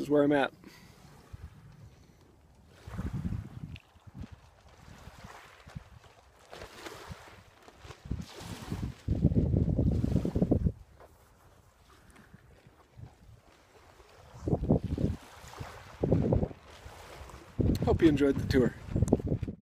This is where I'm at. Hope you enjoyed the tour.